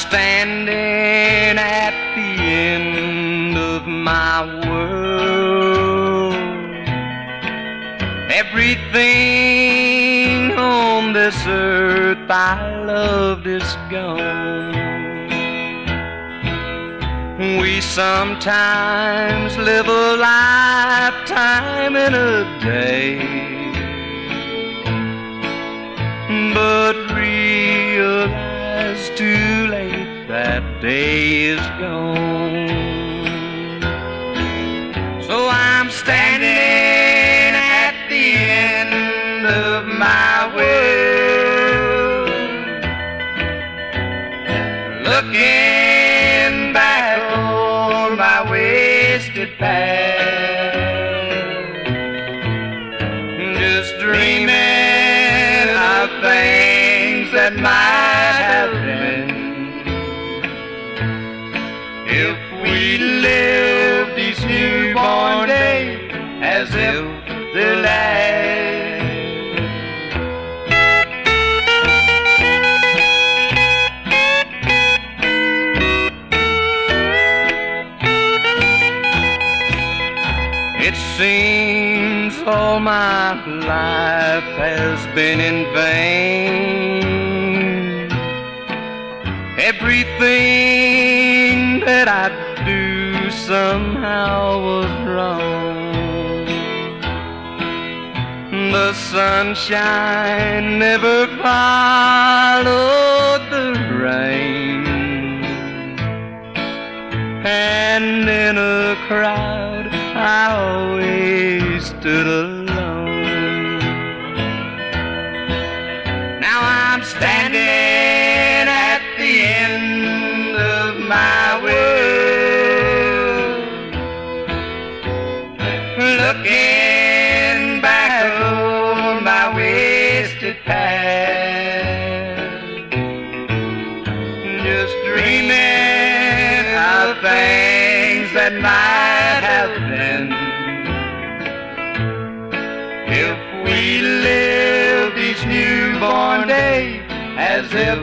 standing at the end of my world. Everything on this earth I loved is gone. We sometimes live a lifetime in a day. But realize too that day is gone. So I'm standing at the end of my world, looking back on my wasted past, just dreaming of things that might as if the last. It seems all my life has been in vain. Everything that I do somehow was wrong. Sunshine never followed the rain. And in a crowd, I always stood alone. Now I'm standing things that might have been. If we lived each newborn day as if